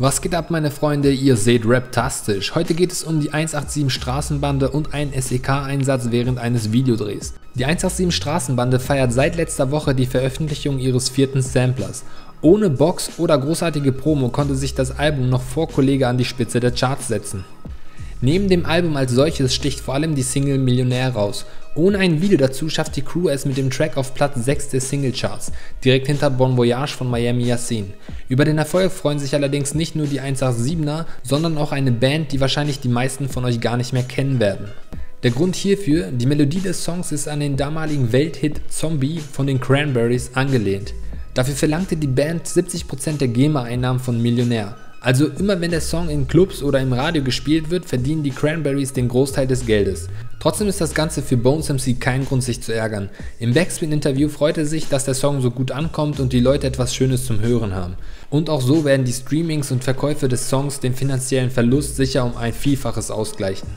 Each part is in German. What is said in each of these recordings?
Was geht ab meine Freunde, ihr seht Raptastisch. Heute geht es um die 187 Straßenbande und einen SEK-Einsatz während eines Videodrehs. Die 187 Straßenbande feiert seit letzter Woche die Veröffentlichung ihres vierten Samplers. Ohne Box oder großartige Promo konnte sich das Album noch vor Kollege an die Spitze der Charts setzen. Neben dem Album als solches sticht vor allem die Single Millionär raus. Ohne ein Video dazu schafft die Crew es mit dem Track auf Platz 6 der Singlecharts, direkt hinter Bon Voyage von Miami Yassin. Über den Erfolg freuen sich allerdings nicht nur die 187er, sondern auch eine Band, die wahrscheinlich die meisten von euch gar nicht mehr kennen werden. Der Grund hierfür, die Melodie des Songs ist an den damaligen Welthit Zombie von den Cranberries angelehnt. Dafür verlangte die Band 70% der GEMA-Einnahmen von Millionär. Also immer wenn der Song in Clubs oder im Radio gespielt wird, verdienen die Cranberries den Großteil des Geldes. Trotzdem ist das Ganze für Bones MC kein Grund sich zu ärgern. Im Backspin-Interview freut er sich, dass der Song so gut ankommt und die Leute etwas Schönes zum Hören haben. Und auch so werden die Streamings und Verkäufe des Songs den finanziellen Verlust sicher um ein Vielfaches ausgleichen.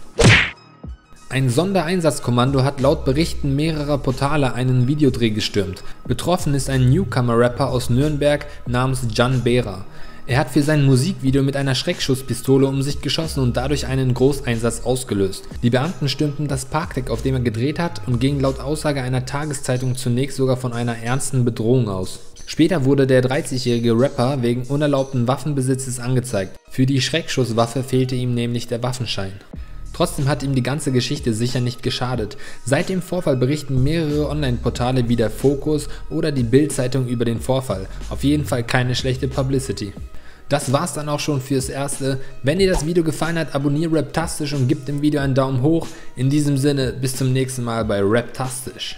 Ein Sondereinsatzkommando hat laut Berichten mehrerer Portale einen Videodreh gestürmt. Betroffen ist ein Newcomer-Rapper aus Nürnberg namens Jan Behra. Er hat für sein Musikvideo mit einer Schreckschusspistole um sich geschossen und dadurch einen Großeinsatz ausgelöst. Die Beamten stürmten das Parkdeck, auf dem er gedreht hat und gingen laut Aussage einer Tageszeitung zunächst sogar von einer ernsten Bedrohung aus. Später wurde der 30-jährige Rapper wegen unerlaubten Waffenbesitzes angezeigt. Für die Schreckschusswaffe fehlte ihm nämlich der Waffenschein. Trotzdem hat ihm die ganze Geschichte sicher nicht geschadet. Seit dem Vorfall berichten mehrere Online-Portale wie der Focus oder die Bild-Zeitung über den Vorfall. Auf jeden Fall keine schlechte Publicity. Das war's dann auch schon fürs Erste. Wenn dir das Video gefallen hat, abonniere Raptastisch und gib dem Video einen Daumen hoch. In diesem Sinne, bis zum nächsten Mal bei Raptastisch.